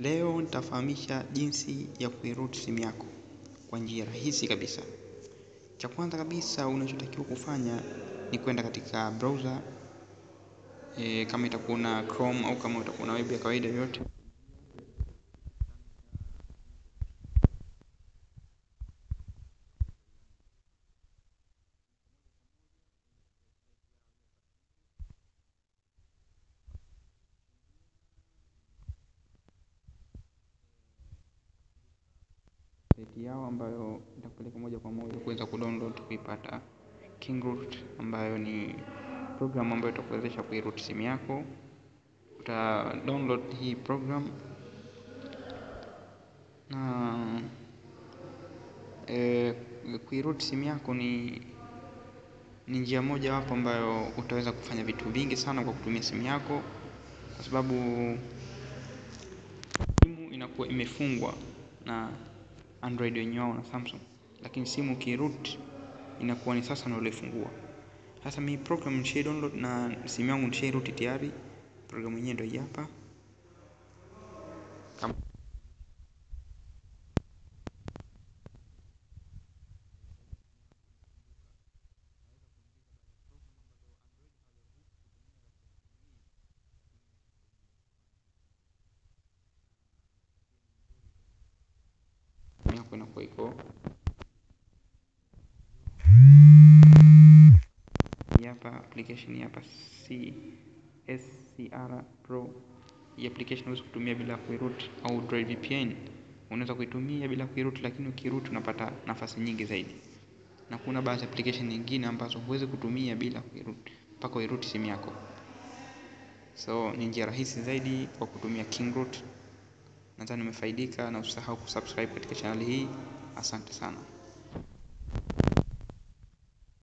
Leo nitafahamisha jinsi ya kuiroot simu yako kwa njia rahisi kabisa. Cha kwanza kabisa unachotakiwa kufanya ni kwenda katika browser e, kama itakuwa na Chrome au kama utakuwa na web ya kawaida yote. Yao ambayo itakupeleka moja kwa moja kuweza kudownload kuipata Kingroot ambayo ni program ambayo itakuwezesha kuiroot simu yako. Uta download hii program na e, kuiroot simu yako ni ni njia moja wapo ambayo utaweza kufanya vitu vingi sana kwa kutumia simu yako, kwa sababu simu inakuwa imefungwa na Android wenye wao na Samsung, lakini simu ukiroot inakuwa ni sasa ndio ulifungua. Sasa mi program nishai download na simu yangu nishai root tayari. Program yenyewe ndio hapa. Kama yako inakuwa iko hapa application hapa CSCR Pro. Hii application unaweza kutumia bila kuiroot au Drive VPN unaweza kuitumia bila kuiroot, lakini ukiroot unapata nafasi nyingi zaidi, na kuna baadhi application nyingine ambazo huwezi kutumia bila kuiroot mpaka uiroot simu yako. So ni njia rahisi zaidi kwa kutumia Kingroot. Nadhani umefaidika na usisahau kusubscribe katika channel hii. Asante sana.